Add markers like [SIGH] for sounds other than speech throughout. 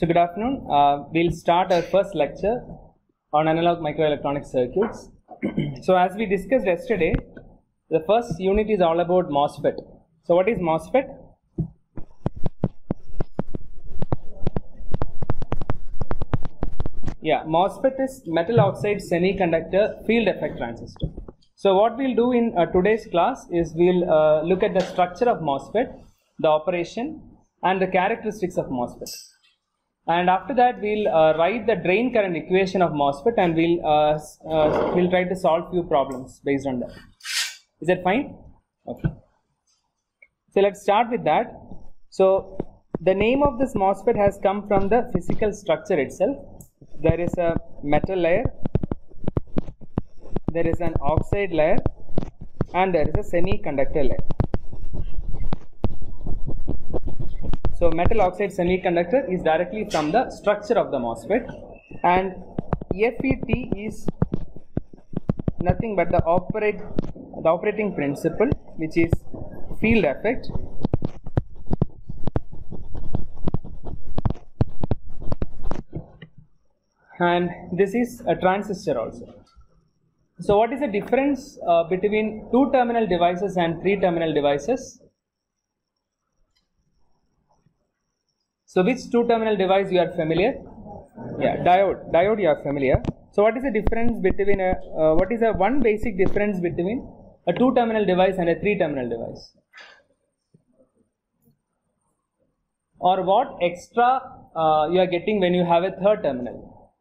So good afternoon. Uh, we'll start our first lecture on analog microelectronic circuits. [CLEARS THROAT] so as we discussed yesterday, the first unit is all about MOSFET. So what is MOSFET? Yeah, MOSFET is metal oxide semiconductor field effect transistor. So what we'll do in uh, today's class is we'll uh, look at the structure of MOSFET, the operation and the characteristics of MOSFET. And after that we'll uh, write the drain current equation of MOSFET and we'll uh, uh, we'll try to solve few problems based on that. Is that fine? Okay. So let's start with that. So the name of this MOSFET has come from the physical structure itself. There is a metal layer, there is an oxide layer, and there is a semiconductor layer. So metal oxide semiconductor is directly from the structure of the MOSFET, and FET is nothing but the operate the operating principle, which is field effect. And this is a transistor also. So, what is the difference uh, between two terminal devices and three terminal devices? So, which two terminal device you are familiar? Yeah, diode. Diode you are familiar. So, what is the difference between a uh, what is the one basic difference between a two terminal device and a three terminal device? Or what extra uh, you are getting when you have a third terminal?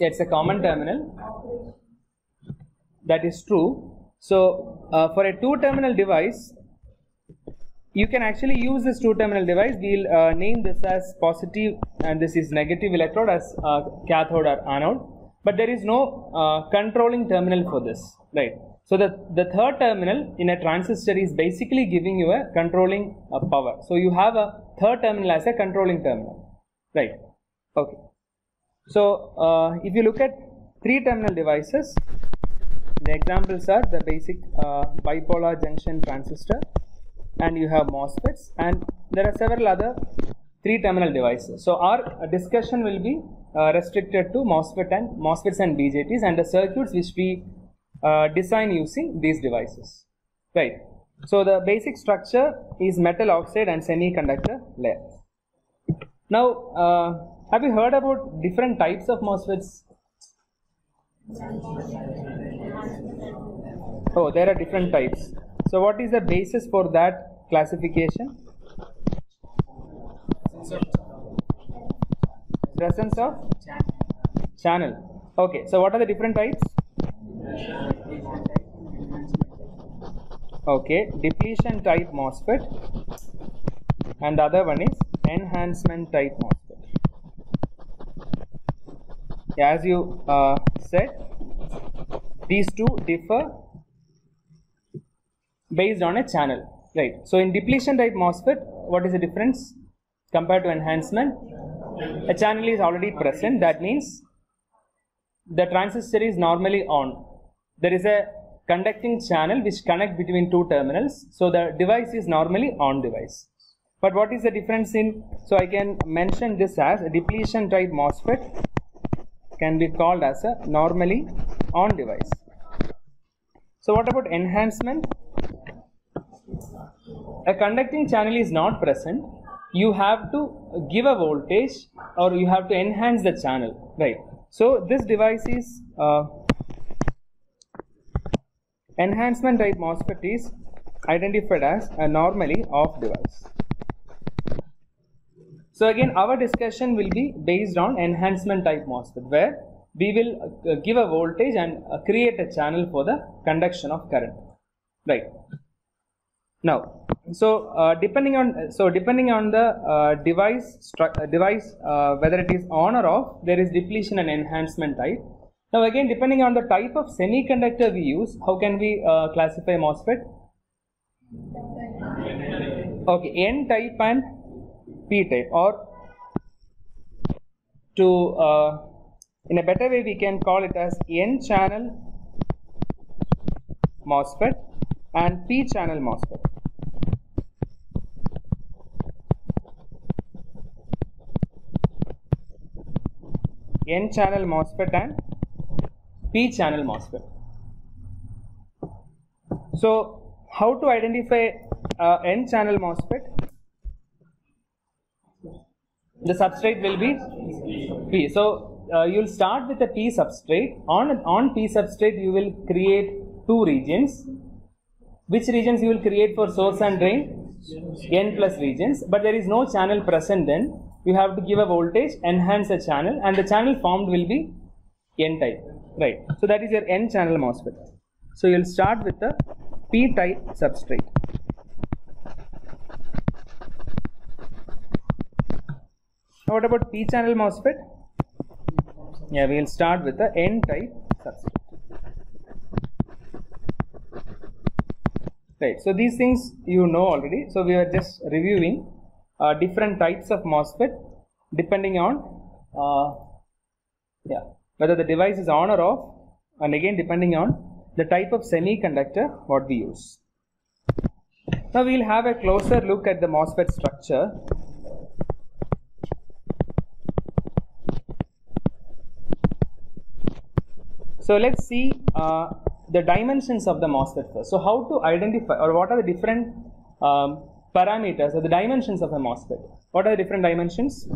It's a common terminal. That is true. So, uh, for a two terminal device, you can actually use this two terminal device. We'll uh, name this as positive and this is negative electrode as uh, cathode or anode. But there is no uh, controlling terminal for this, right? So, the, the third terminal in a transistor is basically giving you a controlling uh, power. So, you have a third terminal as a controlling terminal, right? Okay. So, uh, if you look at three terminal devices, the examples are the basic uh, bipolar junction transistor and you have MOSFETs and there are several other three terminal devices. So, our discussion will be uh, restricted to MOSFET and MOSFETs and BJTs and the circuits which we uh, design using these devices. Right. So, the basic structure is metal oxide and semiconductor layer. Now, uh, have you heard about different types of MOSFETs? Oh, there are different types. So, what is the basis for that classification? Presence of channel. Okay, so what are the different types? Okay, depletion type MOSFET, and the other one is enhancement type MOSFET. As you uh, said, these two differ based on a channel right? So in depletion type MOSFET what is the difference compared to enhancement? A channel is already present. That means the transistor is normally on. There is a conducting channel which connect between two terminals. So the device is normally on device. But what is the difference in so i can mention this as a depletion type MOSFET can be called as a normally on device. So what about enhancement? A conducting channel is not present. You have to give a voltage or you have to enhance the channel right? So this device is uh, enhancement type MOSFET is identified as a normally off device so again our discussion will be based on enhancement type MOSFET where we will uh, give a voltage and uh, create a channel for the conduction of current. Right. Now so uh, depending on so depending on the uh, device uh, device uh, whether it is on or off there is depletion and enhancement type. Now again depending on the type of semiconductor we use how can we uh, classify MOSFET? Okay n type and p type or to uh, in a better way we can call it as n channel MOSFET and P channel MOSFET. N channel MOSFET and P channel MOSFET. So, how to identify uh, N channel MOSFET? The substrate will be P. So, uh, you'll start with a P substrate. On, on P substrate, you will create two regions. Which regions you will create for source and drain? N plus regions. But there is no channel present then. You have to give a voltage, enhance a channel, and the channel formed will be N type. Right. So, that is your N channel MOSFET. So, you'll start with the P type substrate. Now, what about P channel MOSFET? Yeah, we will start with the N type substrate. Right. So these things you know already. So we are just reviewing uh, different types of MOSFET depending on uh, yeah whether the device is on or off, and again depending on the type of semiconductor what we use. Now we will have a closer look at the MOSFET structure So let's see uh, the dimensions of the MOSFET first. So how to identify or what are the different um, parameters or the dimensions of a MOSFET? What are the different dimensions?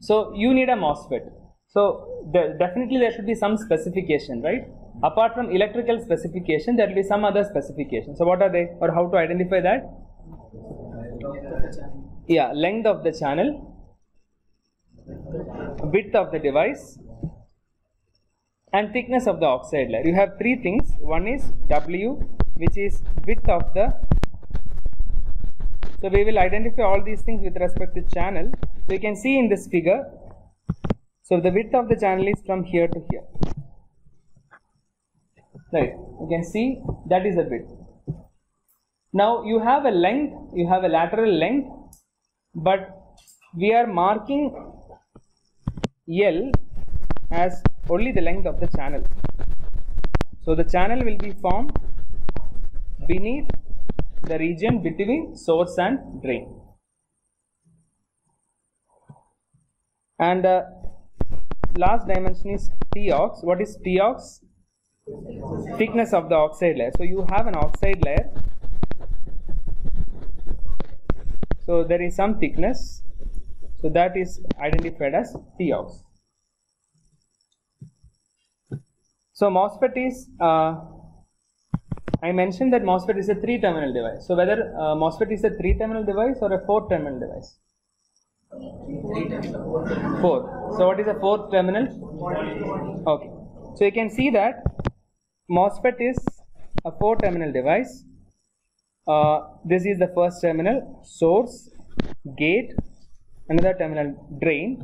So you need a MOSFET. So there, definitely there should be some specification, right? Apart from electrical specification, there will be some other specification. So what are they or how to identify that? Yeah length of the channel width of the device and thickness of the oxide layer. You have three things. One is w which is width of the so we will identify all these things with respect to channel. So you can see in this figure so the width of the channel is from here to here. Right you can see that is the width now you have a length, you have a lateral length, but we are marking L as only the length of the channel. So the channel will be formed beneath the region between source and drain. And uh, last dimension is t Tox. What is t Tox? Thickness of the oxide layer. So you have an oxide layer So there is some thickness. So that is identified as Tox. So MOSFET is, uh, I mentioned that MOSFET is a three terminal device. So whether uh, MOSFET is a three terminal device or a four terminal device? Four. So what is a fourth terminal? Okay. So you can see that MOSFET is a four terminal device uh, this is the first terminal source gate another terminal drain.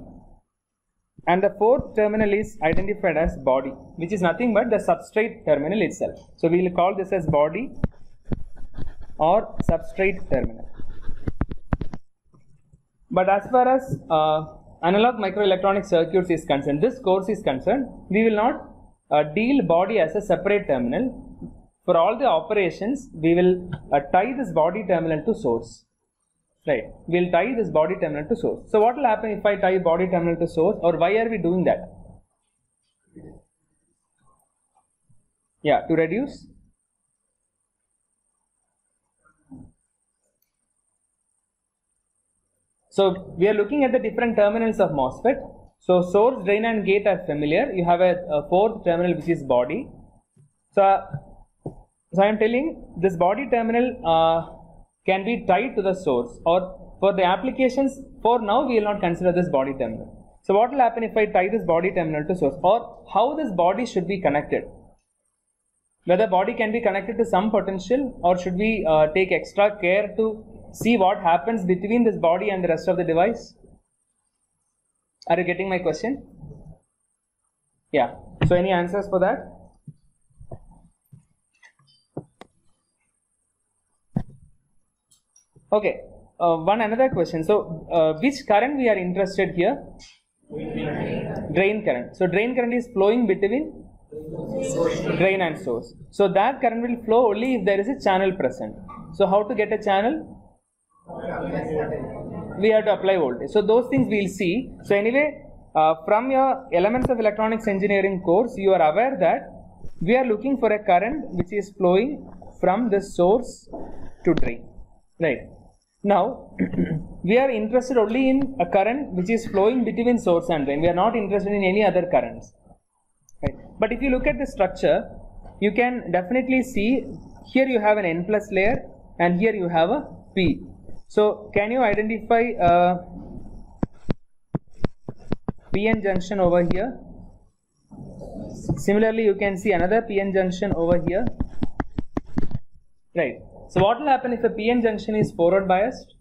And the fourth terminal is identified as body which is nothing but the substrate terminal itself. So we will call this as body or substrate terminal. But as far as uh, analog microelectronic circuits is concerned this course is concerned we will not uh, deal body as a separate terminal for all the operations we will uh, tie this body terminal to source. Right. We'll tie this body terminal to source. So what will happen if i tie body terminal to source or why are we doing that? Yeah to reduce? So we are looking at the different terminals of MOSFET. So source drain and gate are familiar. You have a, a fourth terminal which is body. So so I am telling this body terminal uh, can be tied to the source or for the applications for now we will not consider this body terminal. So what will happen if I tie this body terminal to source or how this body should be connected? Whether body can be connected to some potential or should we uh, take extra care to see what happens between this body and the rest of the device? Are you getting my question? Yeah. So any answers for that? Okay, uh, one another question. So, uh, which current we are interested here? Drain current. So drain current is flowing between drain and source. So that current will flow only if there is a channel present. So how to get a channel? We have to apply voltage. So those things we'll see. So anyway, uh, from your elements of electronics engineering course, you are aware that we are looking for a current which is flowing from the source to drain. Right. Now, [CLEARS THROAT] we are interested only in a current which is flowing between source and drain. We are not interested in any other currents. Right. But if you look at the structure, you can definitely see here you have an N plus layer and here you have a P. So, can you identify uh, a PN junction over here? Similarly, you can see another PN junction over here. Right. So what will happen if a PN junction is forward biased?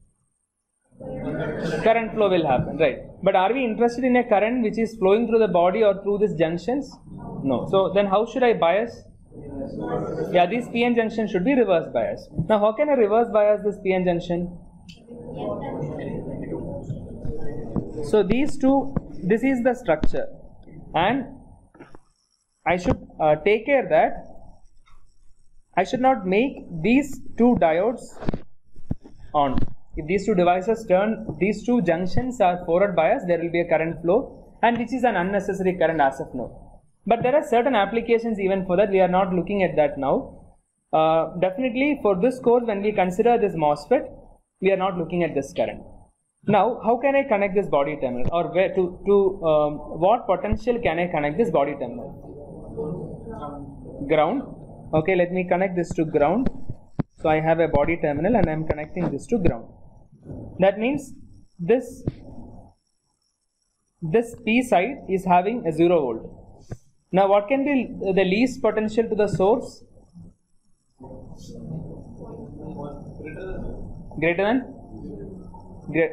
Current flow will happen, right? But are we interested in a current which is flowing through the body or through these junctions? No. So then how should I bias? Yeah, this PN junction should be reverse bias. Now how can I reverse bias this PN junction? So these two, this is the structure and I should uh, take care that I should not make these two diodes on. If these two devices turn, these two junctions are forward biased, there will be a current flow and which is an unnecessary current as of now. But there are certain applications even for that, we are not looking at that now. Uh, definitely for this course when we consider this MOSFET, we are not looking at this current. Now, how can I connect this body terminal or where to, to um, what potential can I connect this body terminal? Ground okay let me connect this to ground. So I have a body terminal and I am connecting this to ground. That means this this P side is having a 0 volt. Now what can be the least potential to the source? Greater than?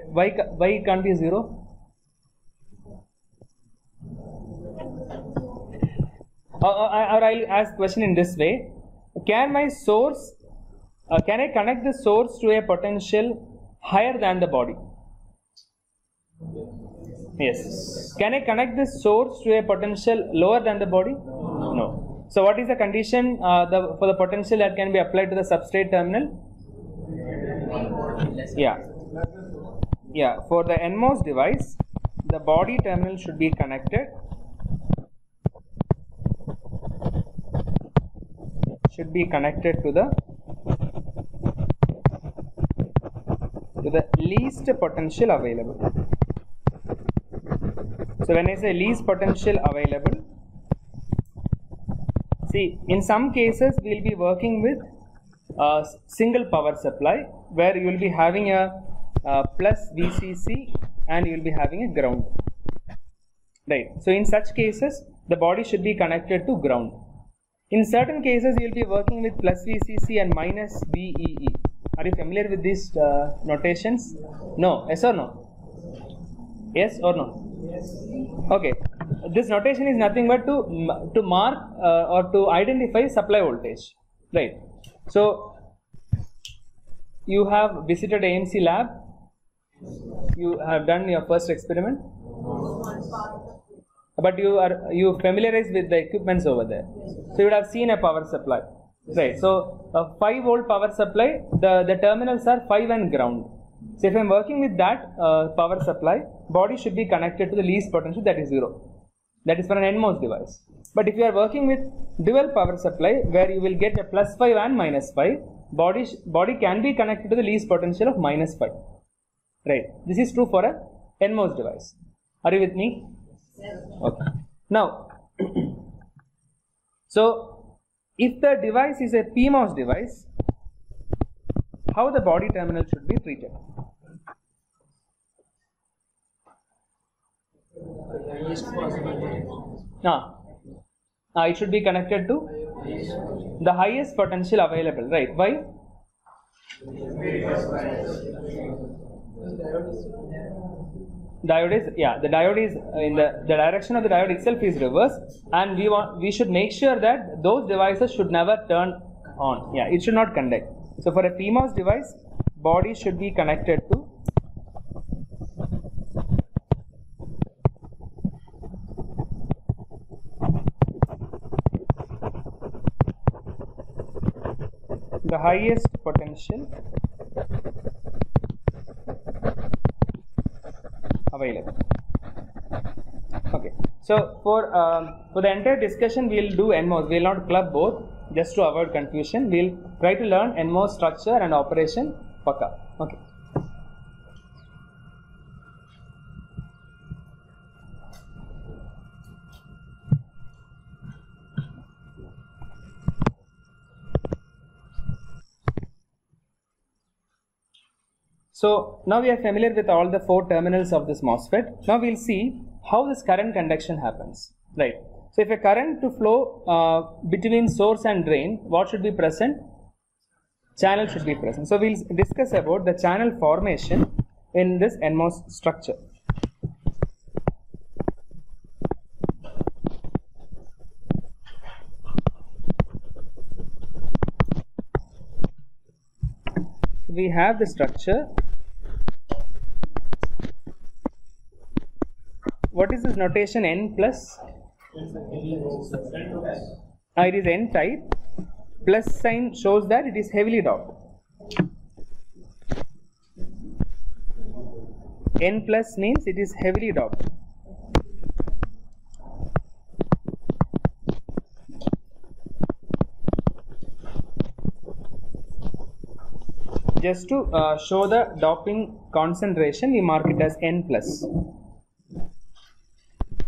Why why can't be 0 or, or, I'll ask question in this way. Can my source uh, can I connect the source to a potential higher than the body? Yes. Can I connect the source to a potential lower than the body? No. So what is the condition uh, the, for the potential that can be applied to the substrate terminal? Yeah. Yeah. For the NMOS device the body terminal should be connected should be connected to the to the least potential available. So when I say least potential available see in some cases we will be working with a single power supply where you will be having a, a plus VCC and you will be having a ground. Right. So in such cases the body should be connected to ground in certain cases, you will be working with plus VCC and minus VEE. Are you familiar with these uh, notations? No. Yes or no? Yes or no? Yes. Okay. This notation is nothing but to to mark uh, or to identify supply voltage. Right. So you have visited AMC lab. You have done your first experiment but you are you familiarized with the equipments over there. So you would have seen a power supply right? So a 5 volt power supply the the terminals are 5 and ground. So if i'm working with that uh, power supply body should be connected to the least potential that is 0 that is for an NMOS device. But if you are working with dual power supply where you will get a plus 5 and minus 5 body body can be connected to the least potential of minus 5 right? This is true for a NMOS device. Are you with me Okay. Now, [CLEARS THROAT] so if the device is a PMOS device, how the body terminal should be treated? Ah, ah, it should be connected to the highest potential available, right? Why? diode is yeah the diode is uh, in the, the direction of the diode itself is reverse and we want we should make sure that those devices should never turn on. Yeah it should not conduct so for a PMOS device body should be connected to the highest potential okay. So for um, for the entire discussion we'll do nmos we'll not club both just to avoid confusion. We'll try to learn nmos structure and operation. Paka. Okay So now we are familiar with all the four terminals of this MOSFET. Now we'll see how this current conduction happens. Right. So if a current to flow uh, between source and drain, what should be present? Channel should be present. So we'll discuss about the channel formation in this NMOS structure. We have the structure what is this notation? N plus? Uh, it is n type. Plus sign shows that it is heavily doped n plus means it is heavily doped just to uh, show the doping concentration we mark it as n plus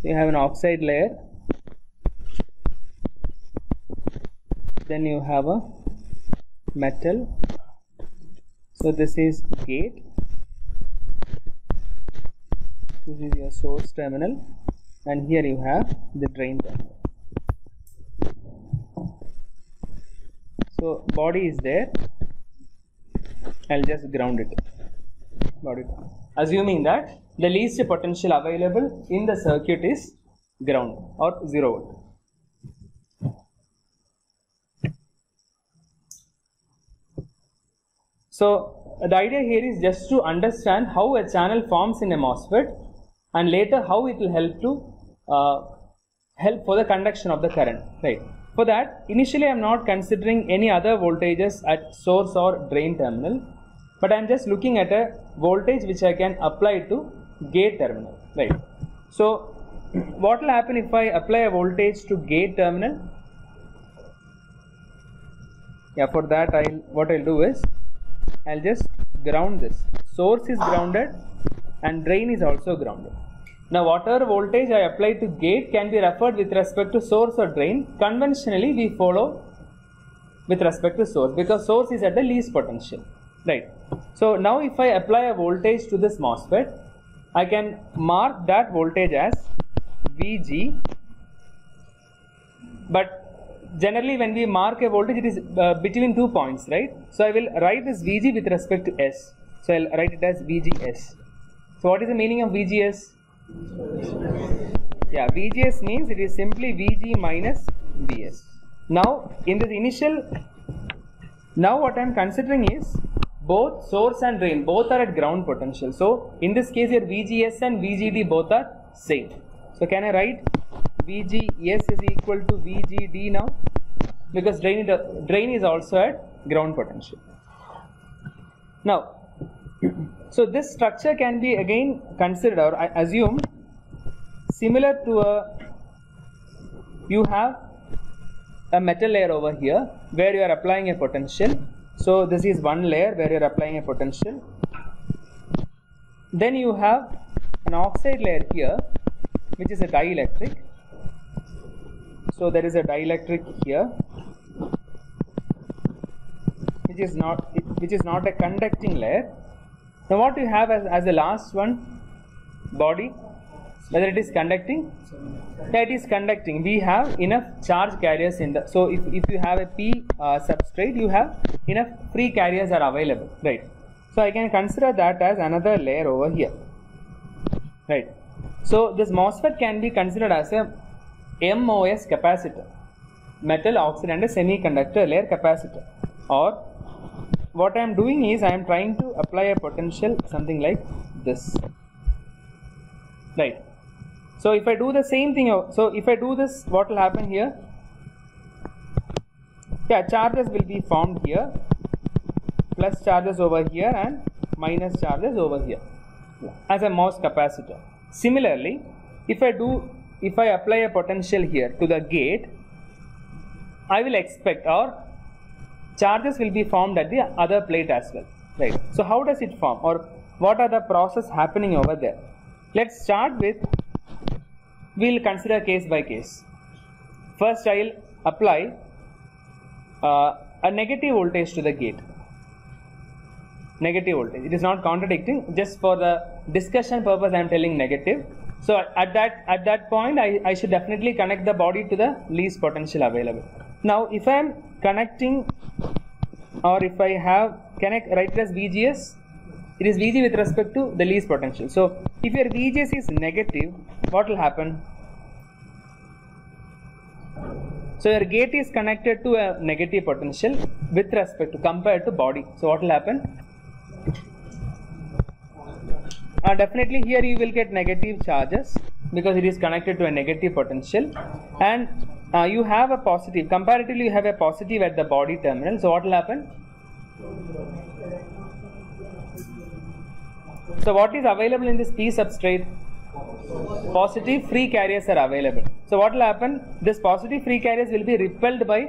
you have an oxide layer. Then you have a metal. So this is gate. This is your source terminal. And here you have the drain terminal. So body is there. I'll just ground it. Body assuming that the least potential available in the circuit is ground or 0 volt. So the idea here is just to understand how a channel forms in a MOSFET and later how it will help to uh, help for the conduction of the current right for that initially I am not considering any other voltages at source or drain terminal but I am just looking at a voltage which I can apply to gate terminal right? So what will happen if I apply a voltage to gate terminal? Yeah for that I'll what I'll do is I'll just ground this. Source is grounded and drain is also grounded. Now whatever voltage I apply to gate can be referred with respect to source or drain. Conventionally we follow with respect to source because source is at the least potential right? So now if I apply a voltage to this MOSFET I can mark that voltage as VG but generally when we mark a voltage it is uh, between two points right? So I will write this VG with respect to S. So I'll write it as VGS so what is the meaning of VGS yeah VGS means it is simply VG minus VS now in this initial now what I am considering is both source and drain both are at ground potential. So in this case your VGS and VGD both are same. So can I write VGS is equal to VGD now because drain, drain is also at ground potential. Now so this structure can be again considered or I assume similar to a you have a metal layer over here where you are applying a potential so this is one layer where you are applying a potential. Then you have an oxide layer here which is a dielectric. So there is a dielectric here which is not which is not a conducting layer. Now what you have as, as the last one body whether it is conducting? That is conducting. We have enough charge carriers in the so if, if you have a p uh, substrate you have enough free carriers are available right? So i can consider that as another layer over here right? So this MOSFET can be considered as a MOS capacitor metal oxide and a semiconductor layer capacitor. Or what I am doing is I am trying to apply a potential something like this right so if I do the same thing, so if I do this, what will happen here? Yeah, charges will be formed here plus charges over here and minus charges over here as a MOS capacitor. Similarly, if I do if I apply a potential here to the gate, I will expect or charges will be formed at the other plate as well. Right. So how does it form or what are the process happening over there? Let's start with we'll consider case by case. First I'll apply uh, a negative voltage to the gate. Negative voltage. It is not contradicting just for the discussion purpose i am telling negative. So at that at that point I, I should definitely connect the body to the least potential available. Now if i am connecting or if i have connect write it as vgs it is vg with respect to the least potential. So if your vgs is negative what will happen? So your gate is connected to a negative potential with respect to compared to body. So what will happen? Uh, definitely here you will get negative charges because it is connected to a negative potential. And uh, you have a positive comparatively you have a positive at the body terminal. So what will happen? So what is available in this p substrate positive free carriers are available so what will happen this positive free carriers will be repelled by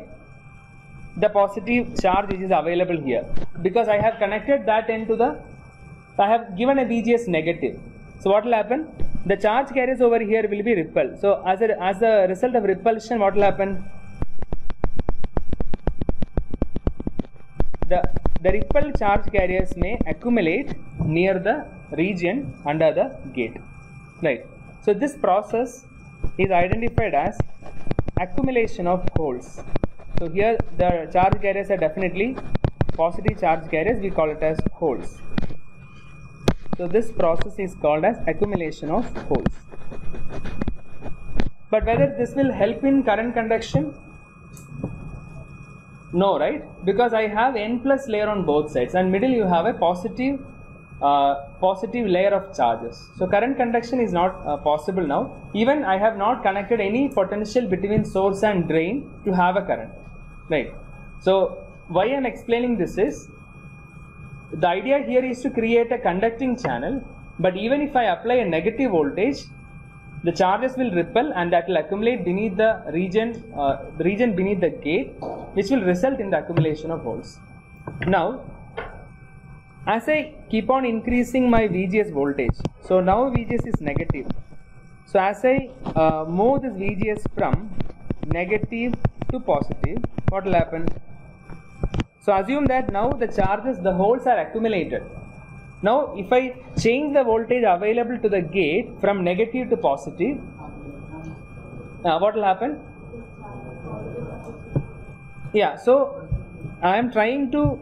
the positive charge which is available here because I have connected that end to the I have given a VGS negative. So what will happen? The charge carriers over here will be repelled. So as a as a result of repulsion, what will happen? The the repelled charge carriers may accumulate near the region under the gate. Right. So this process is identified as accumulation of holes. So here the charge carriers are definitely positive charge carriers. We call it as holes. So this process is called as accumulation of holes. But whether this will help in current conduction? No, right? Because I have n plus layer on both sides and middle you have a positive uh, positive layer of charges. So current conduction is not uh, possible now. Even I have not connected any potential between source and drain to have a current. Right. So why I am explaining this is the idea here is to create a conducting channel but even if I apply a negative voltage the charges will repel and that will accumulate beneath the region uh, the region beneath the gate which will result in the accumulation of holes. Now as I keep on increasing my VGS voltage so now VGS is negative so as I uh, move this VGS from negative to positive what will happen so assume that now the charges, the holes are accumulated. Now if I change the voltage available to the gate from negative to positive, uh, what will happen? Yeah, so I am trying to,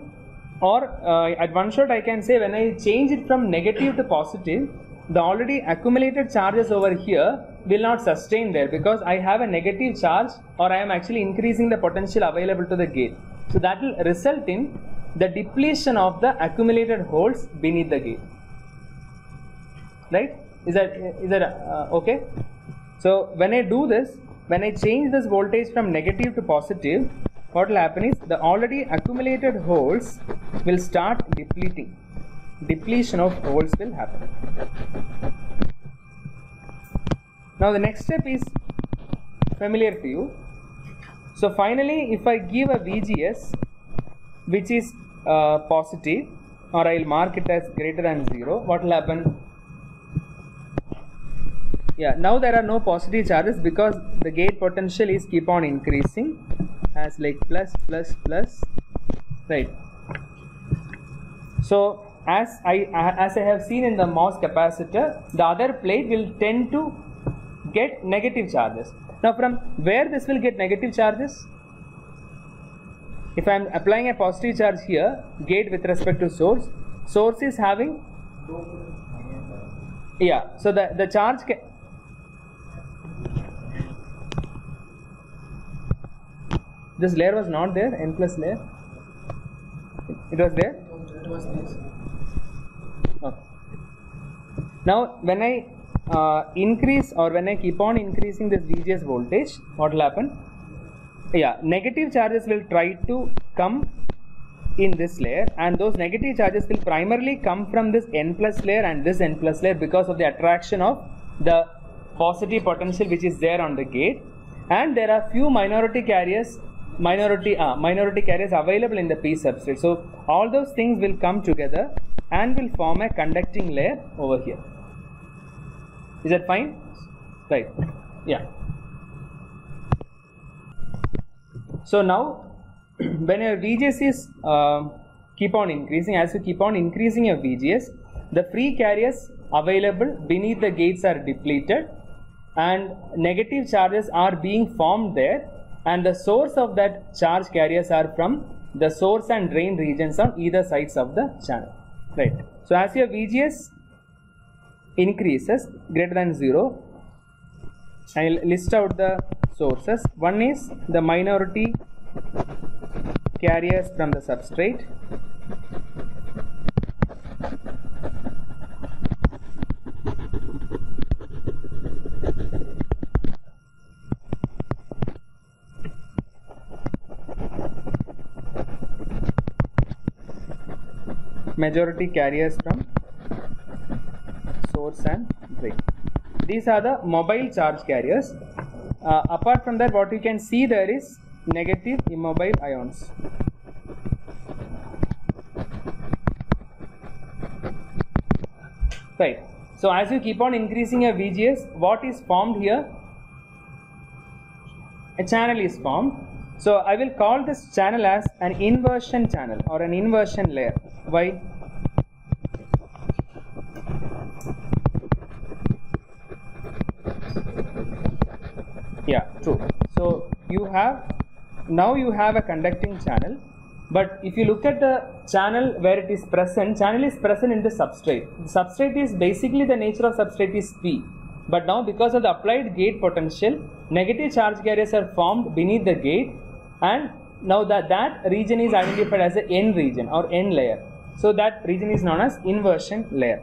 or uh, at one shot I can say when I change it from negative to positive, the already accumulated charges over here will not sustain there because I have a negative charge or I am actually increasing the potential available to the gate. So that will result in the depletion of the accumulated holes beneath the gate. Right? Is that is that uh, okay? So when I do this, when I change this voltage from negative to positive, what will happen is the already accumulated holes will start depleting. Depletion of holes will happen. Now the next step is familiar to you so finally, if I give a VGS which is uh, positive or I will mark it as greater than 0, what will happen? Yeah, now there are no positive charges because the gate potential is keep on increasing as like plus plus plus right. So as I as I have seen in the MOS capacitor, the other plate will tend to get negative charges now from where this will get negative charges? If I am applying a positive charge here, gate with respect to source, source is having yeah, so the, the charge this layer was not there, n plus layer. It was there? It was this. Okay. Now when I uh, increase or when I keep on increasing this VGS voltage, what will happen? Yeah, negative charges will try to come in this layer and those negative charges will primarily come from this n plus layer and this n plus layer because of the attraction of the positive potential which is there on the gate and there are few minority carriers minority uh, minority carriers available in the p substrate. So all those things will come together and will form a conducting layer over here. Is that fine? Right. Yeah. So now [CLEARS THROAT] when your VGS is uh, keep on increasing, as you keep on increasing your VGS, the free carriers available beneath the gates are depleted and negative charges are being formed there and the source of that charge carriers are from the source and drain regions on either sides of the channel. Right. So as your VGS increases greater than 0, I'll list out the sources. One is the minority carriers from the substrate majority carriers from source and drain these are the mobile charge carriers uh, apart from that what you can see there is negative immobile ions. Right. So as you keep on increasing your VGS, what is formed here? A channel is formed. So I will call this channel as an inversion channel or an inversion layer. Why? Yeah, true. So you have now you have a conducting channel but if you look at the channel where it is present channel is present in the substrate the substrate is basically the nature of substrate is p but now because of the applied gate potential negative charge carriers are formed beneath the gate and now that that region is identified as the n region or n layer so that region is known as inversion layer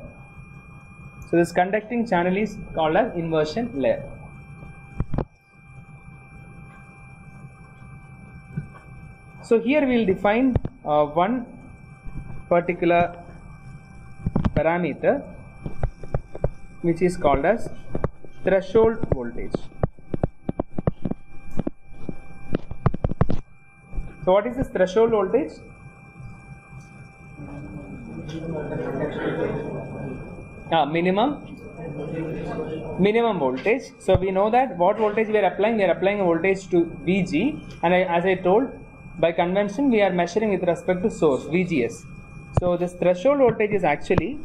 so this conducting channel is called as inversion layer So here we will define uh, one particular parameter which is called as threshold voltage. So what is this threshold voltage? Ah, minimum minimum voltage. So we know that what voltage we are applying, we are applying a voltage to Vg and I, as I told by convention we are measuring with respect to source VGS. So this threshold voltage is actually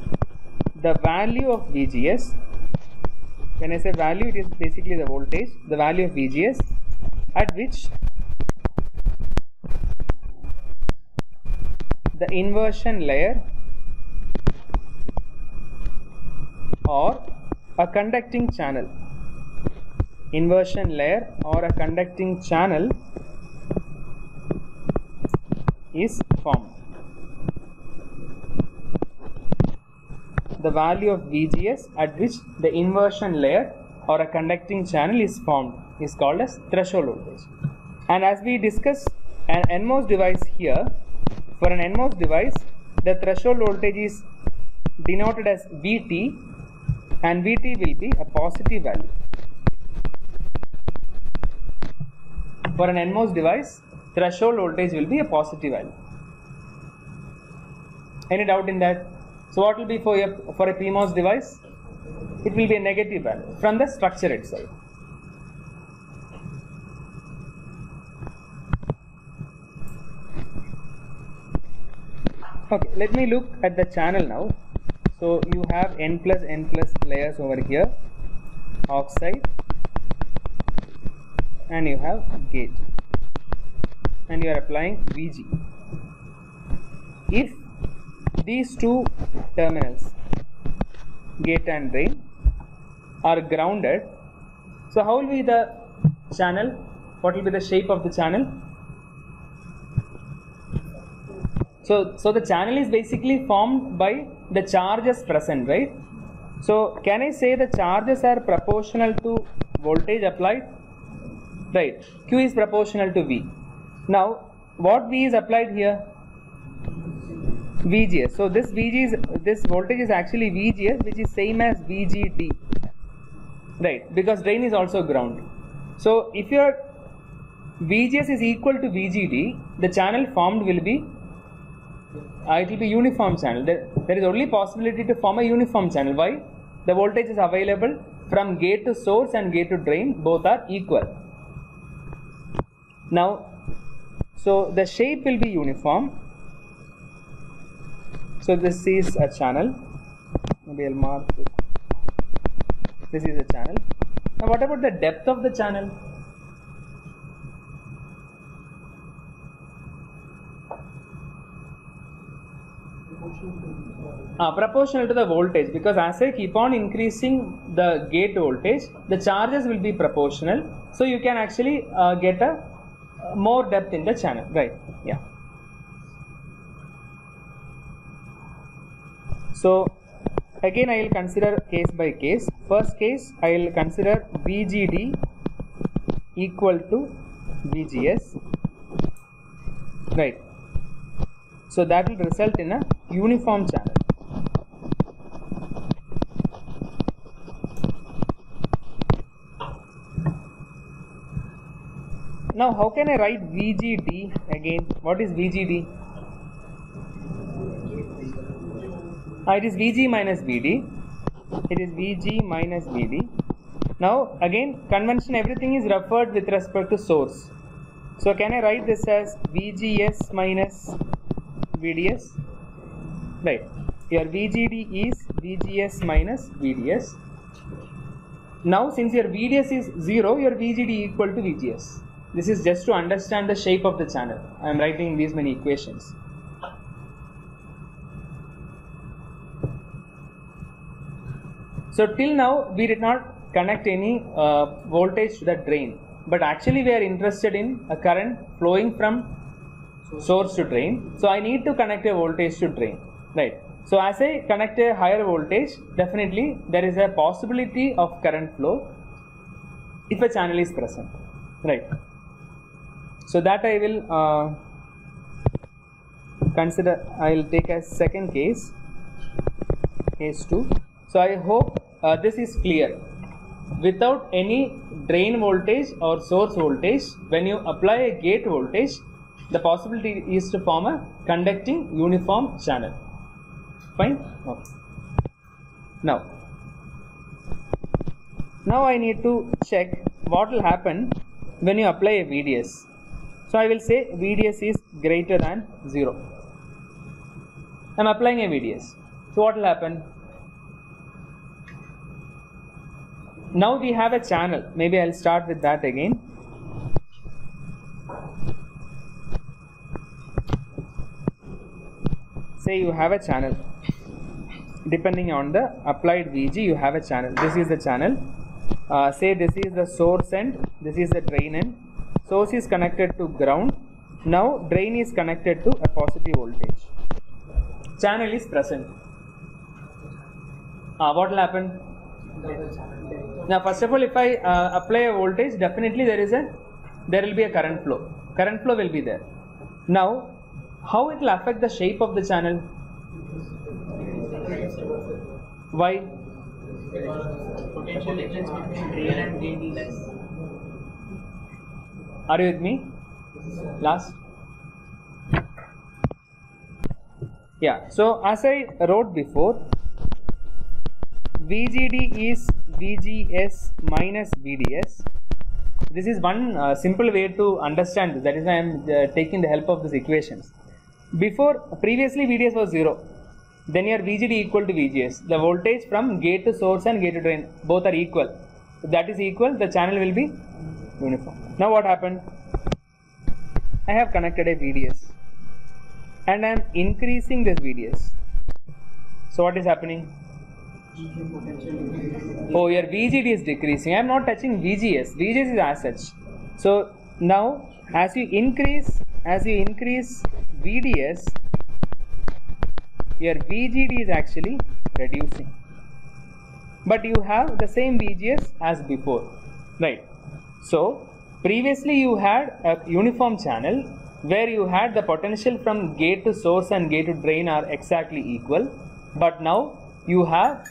the value of VGS. When I say value, it is basically the voltage, the value of VGS at which the inversion layer or a conducting channel inversion layer or a conducting channel is formed. The value of VGS at which the inversion layer or a conducting channel is formed is called as threshold voltage. And as we discuss an NMOS device here, for an NMOS device, the threshold voltage is denoted as VT and VT will be a positive value. For an NMOS device, threshold voltage will be a positive value. Any doubt in that? So what will be for a, for a PMOS device? It will be a negative value from the structure itself. Okay, let me look at the channel now. So you have n plus n plus layers over here, oxide, and you have gate and you are applying VG. If these two terminals, gate and drain, are grounded, so how will be the channel? What will be the shape of the channel? So, so the channel is basically formed by the charges present, right? So, can I say the charges are proportional to voltage applied? Right. Q is proportional to V. Now, what V is applied here? VGS. So this VG is this voltage is actually VGS, which is same as VGD, right? Because drain is also ground. So if your VGS is equal to VGD, the channel formed will be it will be uniform channel. There, there is only possibility to form a uniform channel. Why? The voltage is available from gate to source and gate to drain. Both are equal. Now, so the shape will be uniform. So this is a channel. Maybe I'll mark. This is a channel. Now what about the depth of the channel? Uh, proportional to the voltage because as I keep on increasing the gate voltage, the charges will be proportional. So you can actually uh, get a uh, more depth in the channel, right? Yeah. So again I will consider case by case. First case I will consider VGD equal to VGS, right? So that will result in a uniform channel. Now how can I write VGD again? What is VGD? Uh, it is VG minus VD. It is VG minus VD. Now again convention everything is referred with respect to source. So can I write this as VGS minus VDS? Right. Your VGD is VGS minus VDS. Now since your VDS is 0, your VGD equal to VGS. This is just to understand the shape of the channel. I am writing these many equations. So till now we did not connect any uh, voltage to the drain but actually we are interested in a current flowing from source to drain. So I need to connect a voltage to drain right. So as I connect a higher voltage definitely there is a possibility of current flow if a channel is present right. So that I will uh, consider I will take a second case case 2. So I hope uh, this is clear without any drain voltage or source voltage when you apply a gate voltage the possibility is to form a conducting uniform channel fine? Okay. Now. Now I need to check what will happen when you apply a VDS so I will say VDS is greater than 0 I am applying a VDS so what will happen? Now we have a channel. Maybe I'll start with that again say you have a channel. Depending on the applied VG you have a channel. This is the channel. Uh, say this is the source end. This is the drain end. Source is connected to ground. Now drain is connected to a positive voltage. Channel is present. Uh, what will happen? Now first of all if I uh, apply a voltage definitely there is a there will be a current flow. Current flow will be there. Now how it will affect the shape of the channel? Why? Potential difference between drain and gate less. are you with me? Last? Yeah so as i wrote before vgd is vgs minus vds this is one uh, simple way to understand this. That is why i am uh, taking the help of these equations before previously vds was 0 then your vgd equal to vgs the voltage from gate to source and gate to drain both are equal. If that is equal the channel will be uniform. Now what happened? I have connected a vds and i am increasing this vds so what is happening? Oh your vgd is decreasing. I am not touching vgs vgs is as such. So now as you increase as you increase vds your vgd is actually reducing. But you have the same vgs as before right? So previously you had a uniform channel where you had the potential from gate to source and gate to drain are exactly equal. But now you have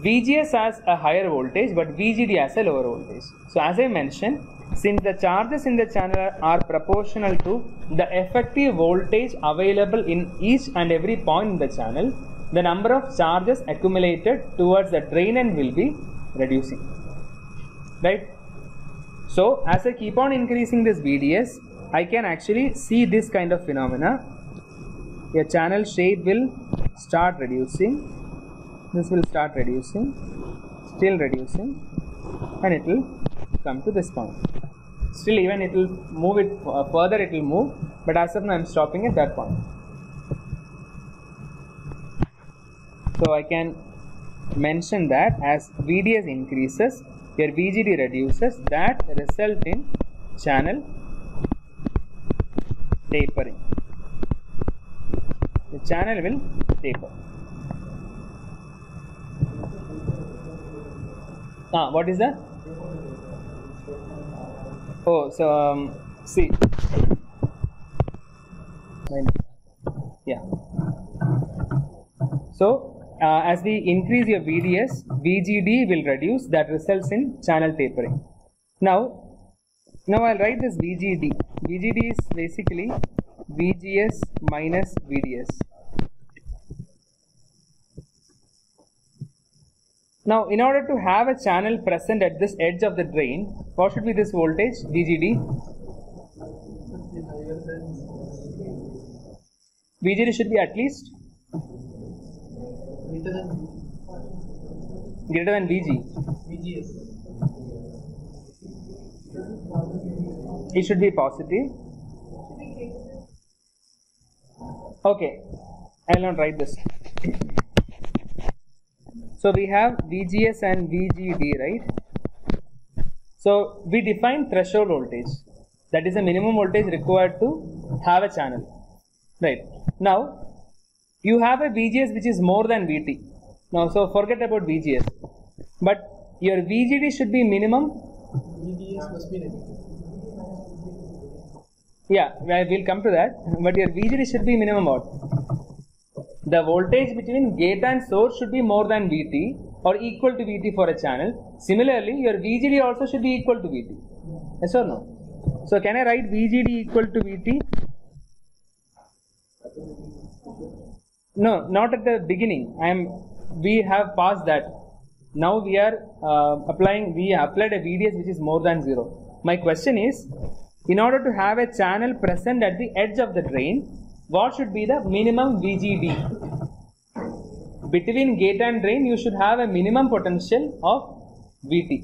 VGS as a higher voltage but VGD as a lower voltage. So as I mentioned since the charges in the channel are proportional to the effective voltage available in each and every point in the channel the number of charges accumulated towards the drain end will be reducing. Right? So as I keep on increasing this VDS I can actually see this kind of phenomena. A channel shade will start reducing. This will start reducing still reducing and it will come to this point still even it will move it uh, further it will move. But as of now I'm stopping at that point. So I can mention that as VDS increases your VGD reduces that result in channel tapering. The channel will taper. Ah what is that oh so um, see yeah so uh, as we increase your VDS, VGD will reduce. That results in channel tapering. Now, now I'll write this VGD. VGD is basically VGS minus VDS. Now, in order to have a channel present at this edge of the drain, what should be this voltage? VGD. VGD should be at least Greater than VG. VGS. It should be positive. Okay, I will not write this. So we have VGS and VGD, right? So we define threshold voltage. That is the minimum voltage required to have a channel. Right. Now you have a VGS which is more than VT. Now so forget about VGS. But your VGD should be minimum VDS must be negative. Yeah, we'll come to that. But your VGD should be minimum what? The voltage between gate and source should be more than VT or equal to VT for a channel. Similarly, your VGD also should be equal to VT. Yes or no? So can I write VGD equal to VT? No, not at the beginning. I am. We have passed that. Now we are uh, applying. We applied a VDS which is more than zero. My question is, in order to have a channel present at the edge of the drain, what should be the minimum VGD? Between gate and drain, you should have a minimum potential of VT.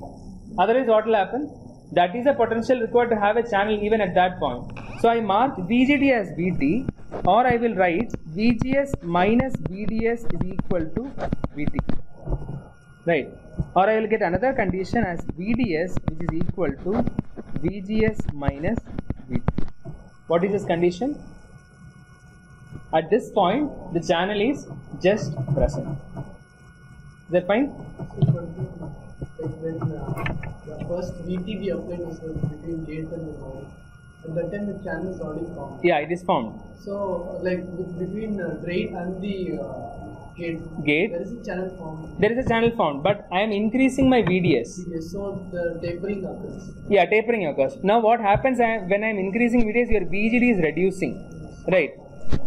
Otherwise, what will happen? That is the potential required to have a channel even at that point. So I mark VGD as VT, or I will write VGS minus VDS is equal to VT. Right. Or I will get another condition as VDS which is equal to VGS minus VT. What is this condition? At this point, the channel is just present. Is that fine? So, for example, like when uh, the first VT we applied was between gate and the ground. At that time, the channel is already formed. Yeah, it is formed. So, like with- between uh, drain and the uh, gate, Gate. there is a channel formed. There is a channel formed, but I am increasing my VDS. Okay, so the tapering occurs. Yeah, tapering occurs. Now, what happens I, when I am increasing VDS, your VGD is reducing. Right.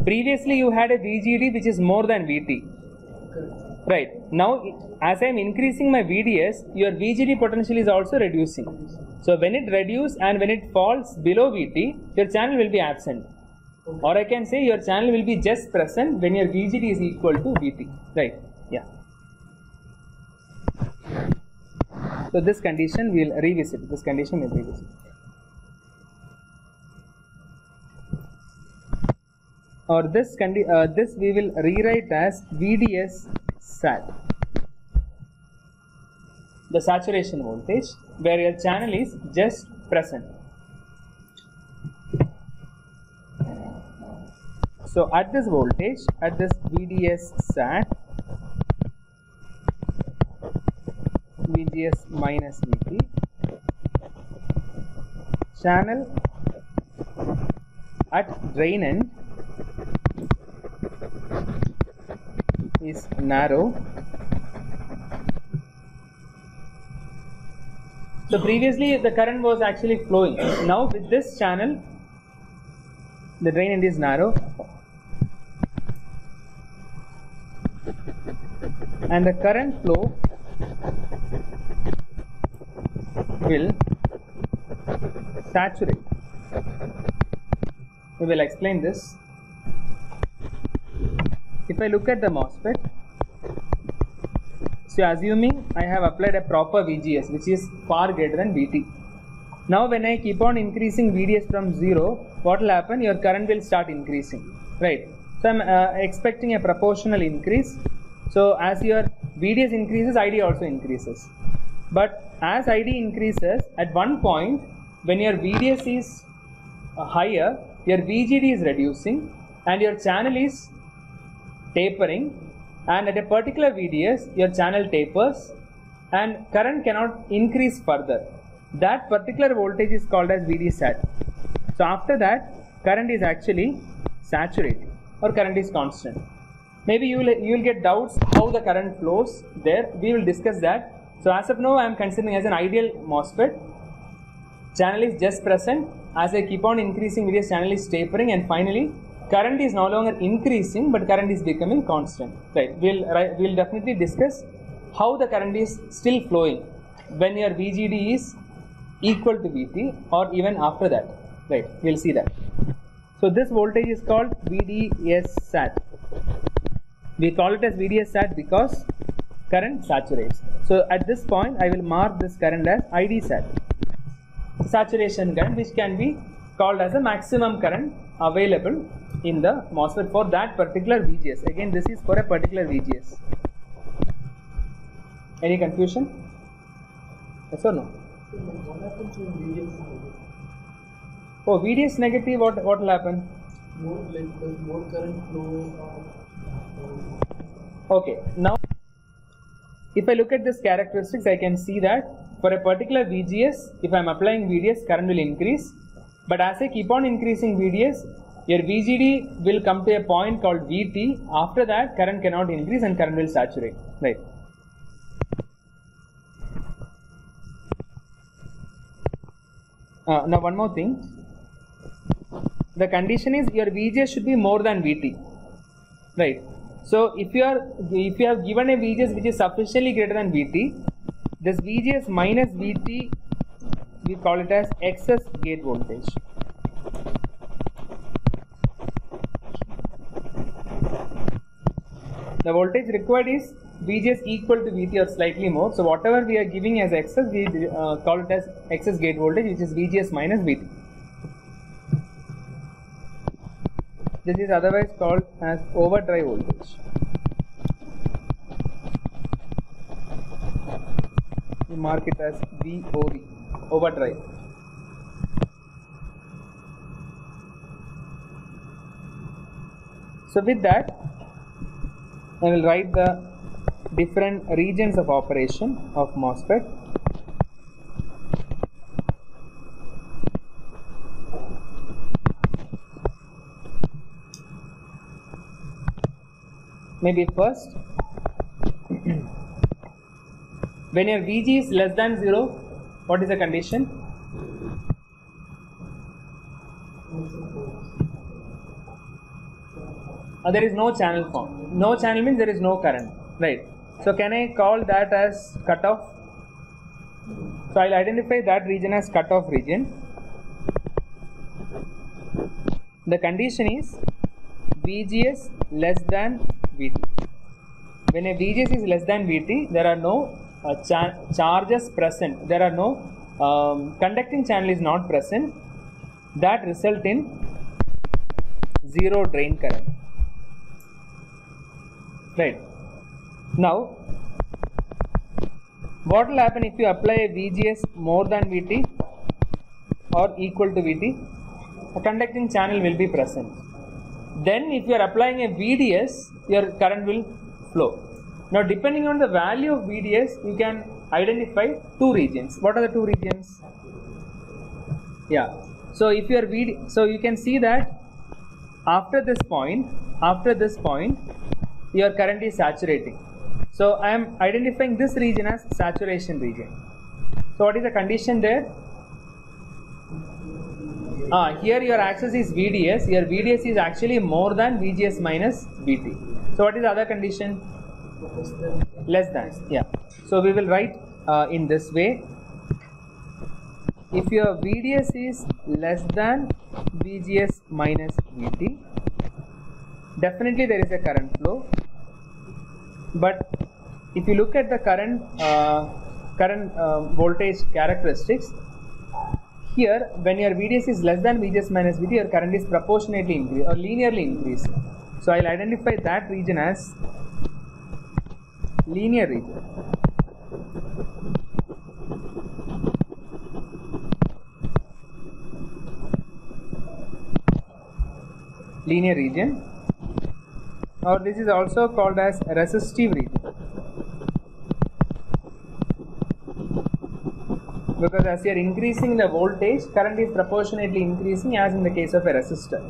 Previously, you had a VGD which is more than VT. Right. Now, as I am increasing my VDS, your VGD potential is also reducing. So, when it reduces and when it falls below VT, your channel will be absent. Or I can say your channel will be just present when your VGD is equal to VT. Right. Yeah. So, this condition we will revisit. This condition we will revisit. Or this condi- uh, this we will rewrite as VDS sat the saturation voltage where your channel is just present. So at this voltage, at this VDS sat, VGS minus VT, channel at drain end is narrow so previously the current was actually flowing. Now with this channel the drain end is narrow. And the current flow will saturate. We will explain this I look at the MOSFET so assuming I have applied a proper VGS which is far greater than VT now when I keep on increasing VDS from 0 what will happen? Your current will start increasing right? So I'm uh, expecting a proportional increase. So as your VDS increases ID also increases. But as ID increases at one point when your VDS is uh, higher your VGD is reducing and your channel is tapering and at a particular VDS your channel tapers and current cannot increase further. That particular voltage is called as VD sat. So after that current is actually saturated or current is constant. Maybe you will, you will get doubts how the current flows there. We will discuss that. So as of now I am considering as an ideal MOSFET. Channel is just present. As I keep on increasing VDS channel is tapering and finally current is no longer increasing but current is becoming constant right? We'll right, we'll definitely discuss how the current is still flowing when your vgd is equal to vt or even after that right? We'll see that. So this voltage is called vds sat. We call it as vds sat because current saturates. So at this point i will mark this current as id sat. Saturation current which can be called as a maximum current available in the MOSFET for that particular VGS. Again, this is for a particular VGS. Any confusion? Yes or no? So, what happens when VDS? Oh, VDS negative, what, what will happen? More like more current flow Okay, now if I look at this characteristics, I can see that for a particular VGS, if I am applying VDS, current will increase. But as I keep on increasing VDS, your VGD will come to a point called VT. After that, current cannot increase and current will saturate. Right. Uh, now, one more thing. The condition is your VGS should be more than VT. Right. So, if you are if you have given a VGS which is sufficiently greater than VT, this VGS minus VT we call it as excess gate voltage. The voltage required is VGS equal to VT or slightly more. So whatever we are giving as excess, we uh, call it as excess gate voltage, which is VGS minus VT. This is otherwise called as overdrive voltage. We mark it as VOV, overdrive. So with that, I will write the different regions of operation of MOSFET. Maybe first, when your VG is less than 0, what is the condition? Uh, there is no channel formed. No channel means there is no current, right? So can I call that as cutoff? So I'll identify that region as cutoff region. The condition is VGS less than VT. When a VGS is less than VT, there are no uh, cha- charges present. There are no um, conducting channel is not present. That result in zero drain current right. Now what will happen if you apply a vgs more than vt or equal to vt a conducting channel will be present. Then if you are applying a vds your current will flow. Now depending on the value of vds you can identify two regions. What are the two regions? Yeah. So if you are VD, so you can see that after this point, after this point, your current is saturating. So I am identifying this region as saturation region. So what is the condition there? Ah, here your axis is VDS. Your VDS is actually more than VGS minus VT. So what is the other condition? Less than Yeah. So we will write uh, in this way. If your VDS is less than VGS minus VT, definitely there is a current flow. But if you look at the current uh, current uh, voltage characteristics, here when your VDS is less than VGS minus VT, your current is proportionately increase or linearly increasing. So I'll identify that region as linear region. Linear region or this is also called as resistive region because as you are increasing the voltage current is proportionately increasing as in the case of a resistor.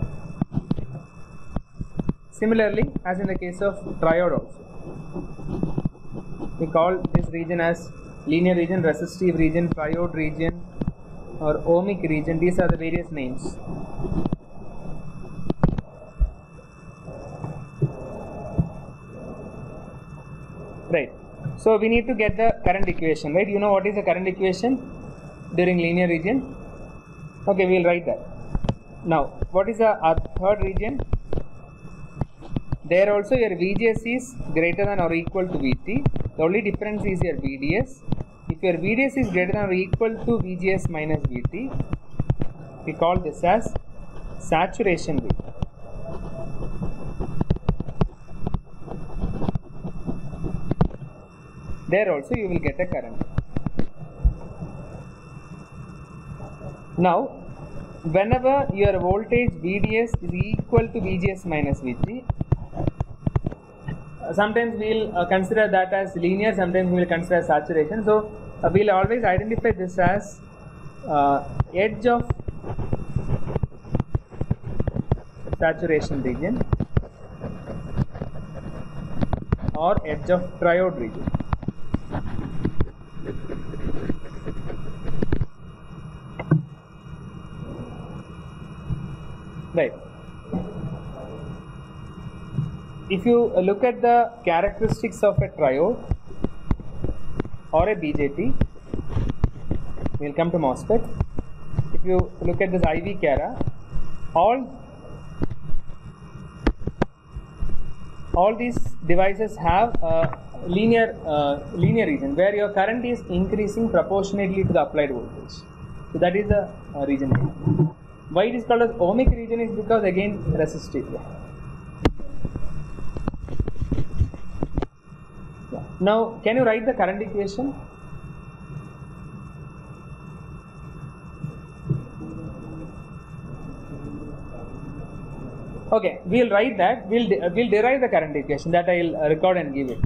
Similarly as in the case of triode also. We call this region as linear region resistive region triode region or ohmic region. These are the various names right so we need to get the current equation right? You know what is the current equation during linear region? Okay we'll write that. Now what is the uh, third region? There also your VGS is greater than or equal to VT the only difference is your VDS if your VDS is greater than or equal to VGS minus VT we call this as saturation region there also you will get a current. Now whenever your voltage VDS is equal to VGS minus VT uh, sometimes we'll uh, consider that as linear sometimes we'll consider saturation. So uh, we'll always identify this as uh, edge of saturation region or edge of triode region right. If you look at the characteristics of a triode or a BJT we'll come to MOSFET. If you look at this IV Cara all all these devices have a linear uh, linear region where your current is increasing proportionately to the applied voltage. So that is the uh, region. Why it is called as ohmic region is because again resistive. Yeah. now can you write the current equation? Okay we'll write that. We'll de- we'll derive the current equation that i'll record and give it.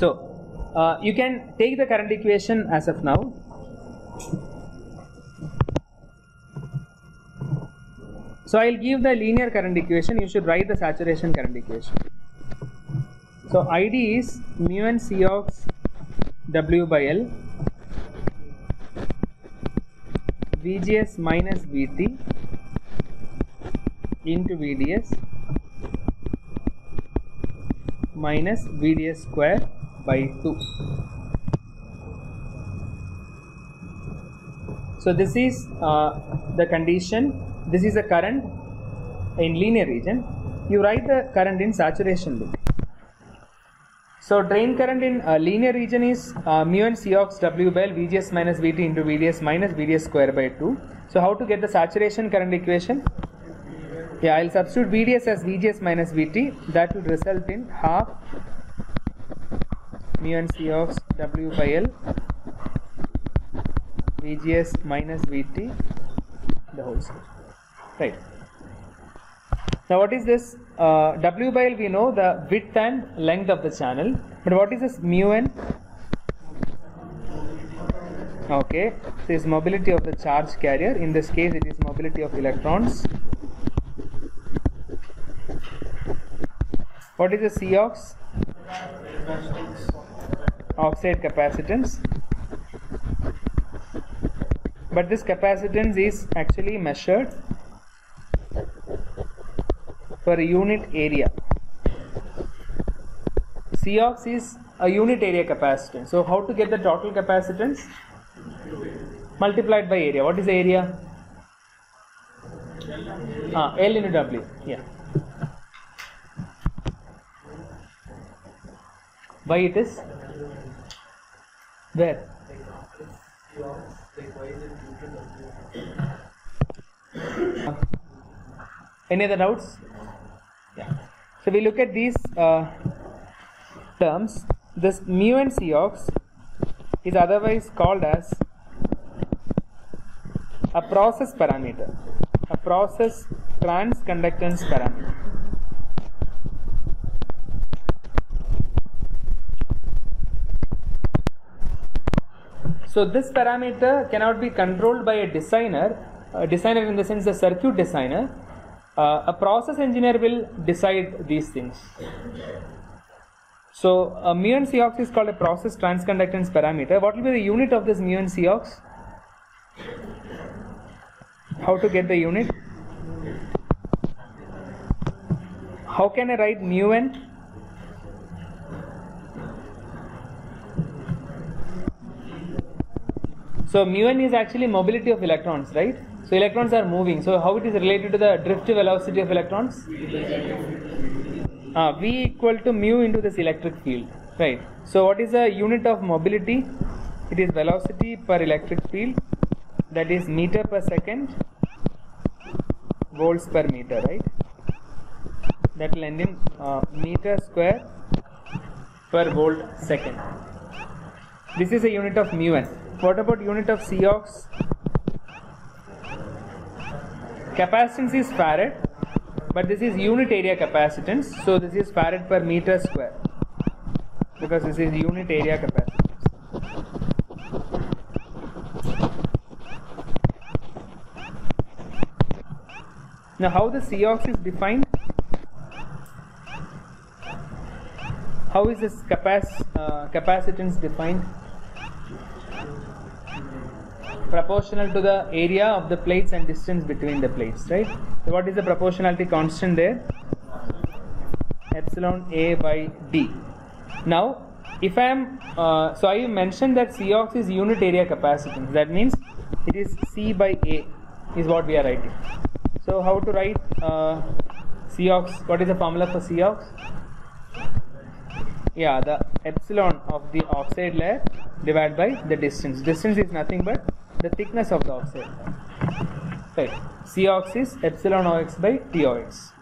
So uh, you can take the current equation as of now. So i'll give the linear current equation. You should write the saturation current equation. So id is mu n c ox w by l VGS minus VT into VDS minus VDS square by 2. So this is uh, the condition, this is the current in linear region. You write the current in saturation loop. So drain current in uh, linear region is uh, mu n C ox W by VGS minus VT into VDS minus VDS square by 2. So how to get the saturation current equation? Yeah, I'll substitute VDS as VGS minus VT. That will result in half mu n C ox W by L VGS minus VT the whole square. Right. Now what is this? Uh, W by L we know the width and length of the channel. But what is this mu n? Okay, so is mobility of the charge carrier. In this case, it is mobility of electrons. What is the COX? Oxide capacitance. But this capacitance is actually measured per unit area. COX is a unit area capacitance. So, how to get the total capacitance? Multiplied by area. What is the area? Ah, L into W. Yeah. Why it is? Where? Any other doubts? Yeah. So we look at these uh, terms. This mu n Cox is otherwise called as a process parameter, a process transconductance parameter. So this parameter cannot be controlled by a designer, a designer in the sense the circuit designer. Uh, a process engineer will decide these things. So uh, mu n Cox is called a process transconductance parameter. What will be the unit of this mu n Cox? How to get the unit? How can I write mu n? So mu n is actually mobility of electrons, right? So electrons are moving. So how it is related to the drift velocity of electrons? Uh, v equal to mu into this electric field, right? So what is the unit of mobility? It is velocity per electric field, that is meter per second, volts per meter, right? That will end in uh, meter square per volt second. This is a unit of mu n. What about unit of Cox? Capacitance is farad, but this is unit area capacitance. So this is farad per meter square because this is unit area capacitance. Now, how the Cox is defined? How is this capac uh, capacitance defined? Proportional to the area of the plates and distance between the plates, right? So what is the proportionality constant there? Epsilon A by D. Now, if I am, uh, so I mentioned that Cox is unit area capacitance. That means it is C by A is what we are writing. So how to write uh, Cox? What is the formula for Cox? Yeah, the epsilon of the oxide layer divided by the distance. Distance is nothing but the thickness of the oxide. Right. ox is epsilon Ox by Tox.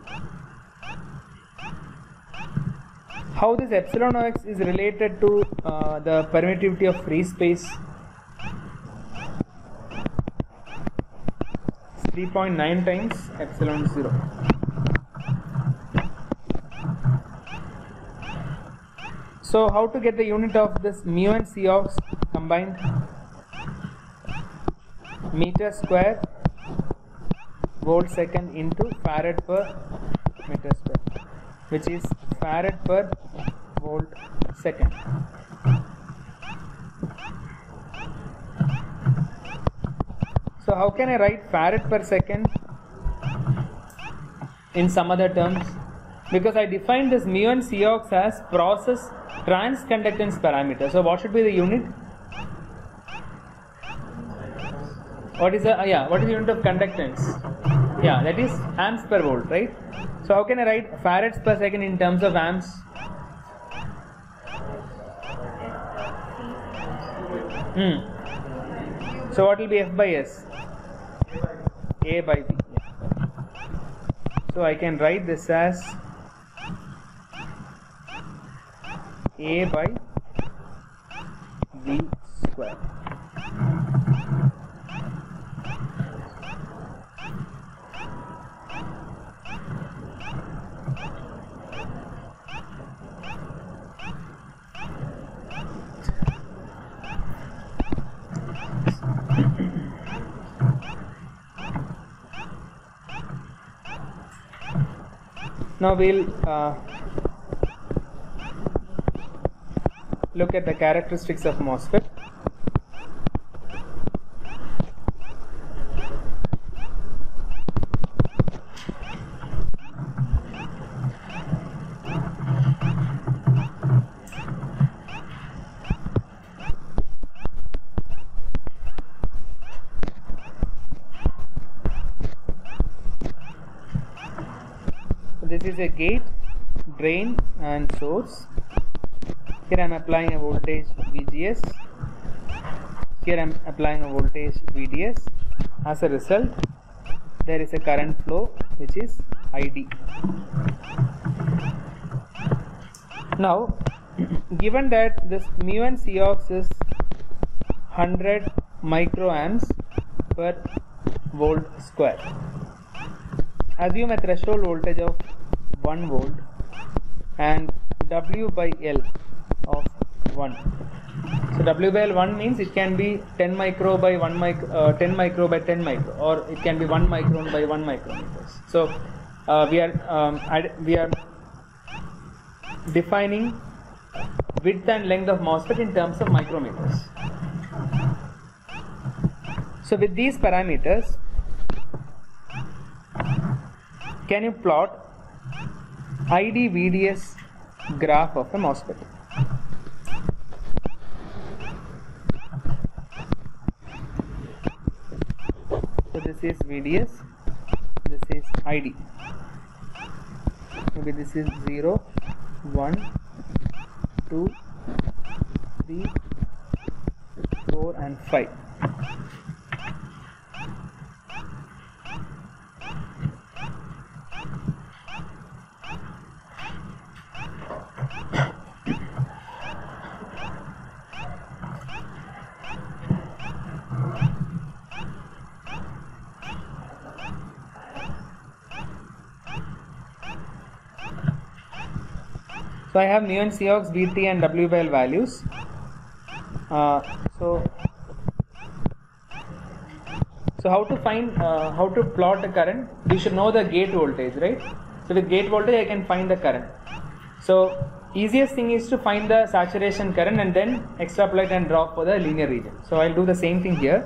How this epsilon Ox is related to uh, the permittivity of free space? 3.9 times epsilon 0. So how to get the unit of this mu n Cox combined? Meter square volt second into farad per meter square which is farad per volt second. So how can i write farad per second in some other terms? Because i defined this mu n cox as process transconductance parameter. So what should be the unit what is the uh, yeah what is the unit of conductance? Yeah that is amps per volt right? So how can i write farads per second in terms of amps? Hmm. So what will be f by s? A by b so i can write this as a by b square now we'll uh, look at the characteristics of MOSFET. A gate, drain and source. Here I am applying a voltage VGS. Here I am applying a voltage VDS. As a result, there is a current flow which is ID. Now, [CLEARS THROAT] given that this mu n Cox is 100 microamps per volt square assume a threshold voltage of 1 volt and W by L of 1. So W by L 1 means it can be 10 micro by 1 micro, uh, 10 micro by 10 micro, or it can be 1 micron by 1 micrometers. So uh, we are um, we are defining width and length of MOSFET in terms of micrometers. So with these parameters, can you plot ID VDS graph of a MOSFET? So this is VDS, this is ID. Maybe this is 0, 1, 2, 3, 4 and 5. So I have mu n Cox, Vt and W by L values. Uh, so so how to find uh, how to plot the current? We should know the gate voltage, right? So with gate voltage, I can find the current. So easiest thing is to find the saturation current and then extrapolate and draw for the linear region. So I'll do the same thing here.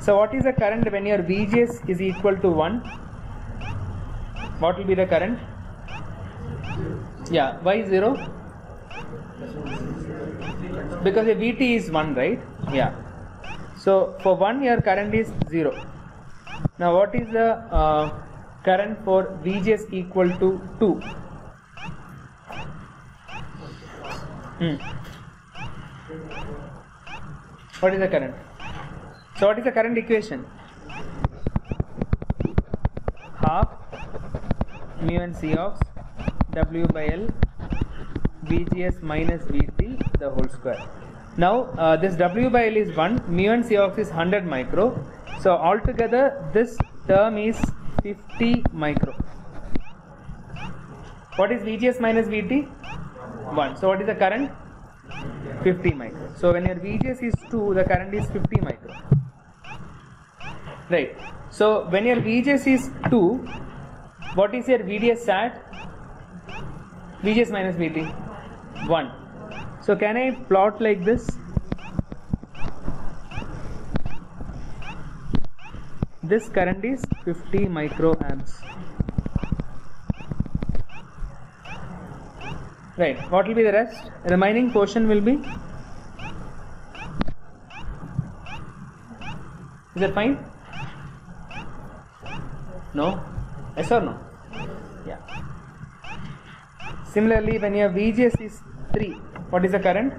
So what is the current when your VGS is equal to 1? What will be the current? Yeah, why 0? Because your VT is 1, right? Yeah. So for 1 your current is 0. Now what is the uh, current for VGS equal to 2? Hmm. What is the current? So what is the current equation? Half mu n C Cox W by L VGS minus VT the whole square. Now uh, this W by L is 1, mu n C Cox is 100 micro. So altogether this term is 50 micro. What is VGS minus VT? 1. So what is the current? 50 micro. So when your VGS is 2, the current is 50 micro. Right. So when your VGS is 2, what is your VDS sat? VGS minus VT 1. So can I plot like this? This current is 50 microamps. Right. What will be the rest? Remaining portion will be. Is that fine? No? Yes or no? Yeah. Similarly, when your VGS is 3, what is the current?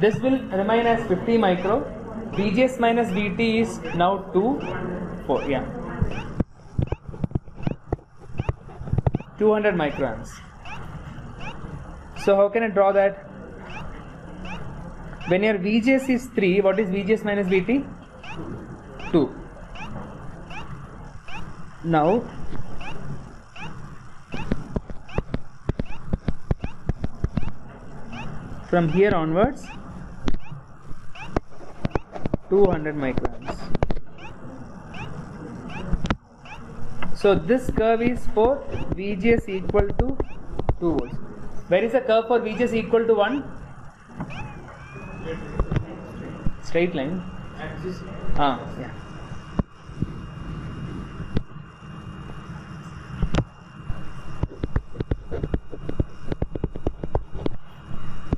This will remain as 50 micro. VGS minus VT is now 2, 4, yeah. 200 microamps. So how can I draw that? When your VGS is 3, what is VGS minus VT? 2. Now, from here onwards, 200 microamps. So this curve is for VGS equal to 2 volts. Where is the curve for VGS equal to 1? Straight line. Ah, yeah.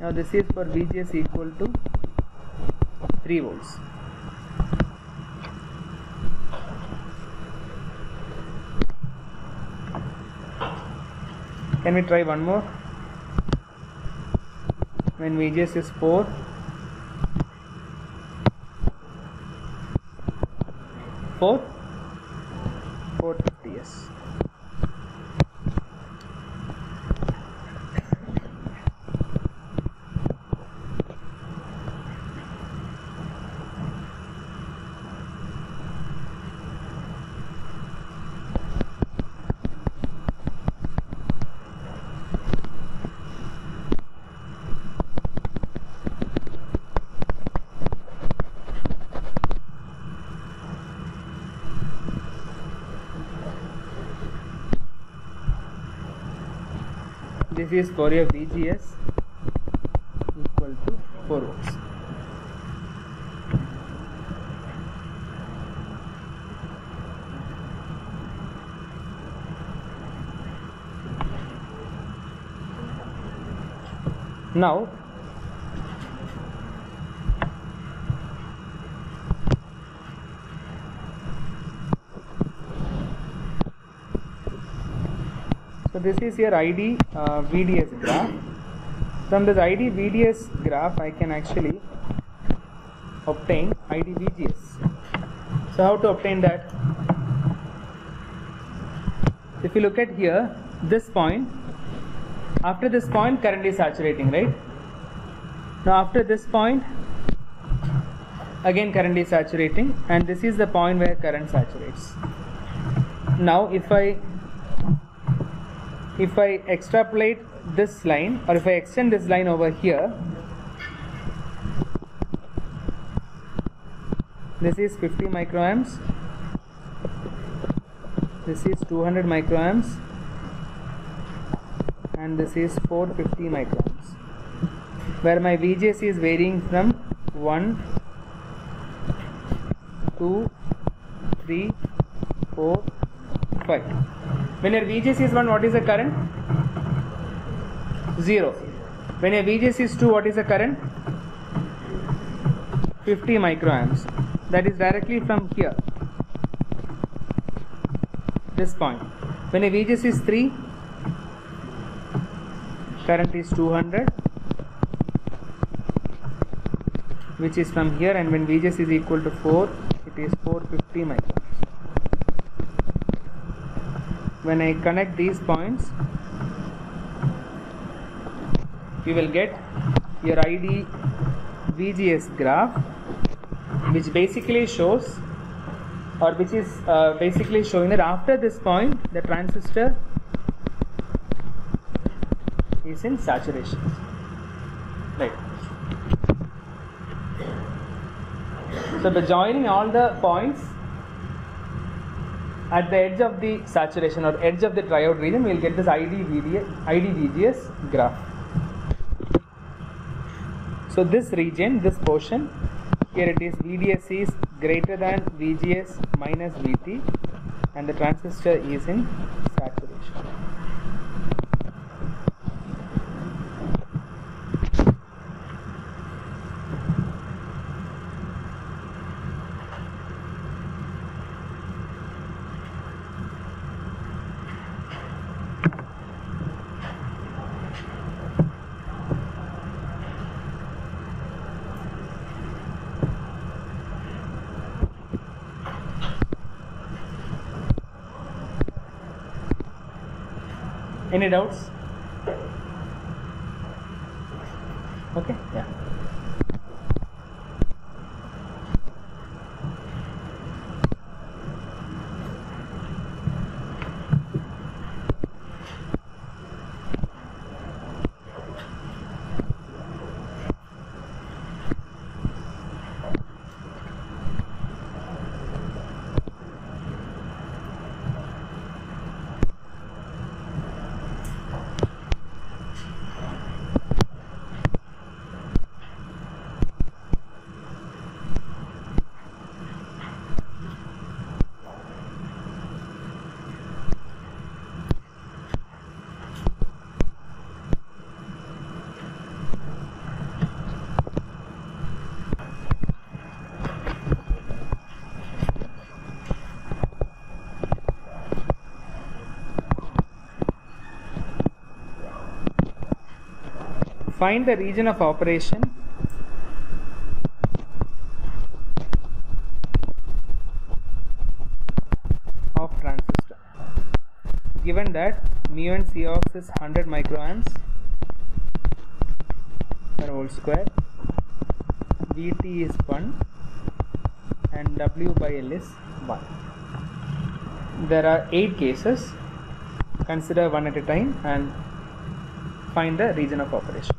Now this is for VGS equal to 3 volts. Can we try one more? When VGS is 4 4 450 yes is for your VGS equal to 4 volts. Now this is your ID uh, VDS graph. From this ID VDS graph, I can actually obtain ID VGS. So how to obtain that? If you look at here, this point, after this point, current is saturating, right? Now after this point, again current is saturating, and this is the point where current saturates. Now if I if I extrapolate this line or if I extend this line over here this is 50 microamps. This is 200 microamps. And this is 450 microamps. Where my VGS is varying from 1 2 3 4 5 when your VGS is 1, what is the current? 0. When your VGS is 2, what is the current? 50 microamps. That is directly from here. This point. When your VGS is 3, current is 200 which is from here and when VGS is equal to 4 it is 450 microamps when I connect these points you will get your ID VGS graph which basically shows or which is uh, basically showing that after this point the transistor is in saturation. Right. So by joining all the points at the edge of the saturation or edge of the triode region, we will get this ID, VDS, ID VGS graph. So this region, this portion, here it is VDS is greater than VGS minus VT and the transistor is in saturation. Any doubts? Okay, yeah. Find the region of operation. Of transistor. Given that mu n Cox is 100 microamps per volt square Vt is 1 and W by L is 1 there are 8 cases. Consider one at a time and find the region of operation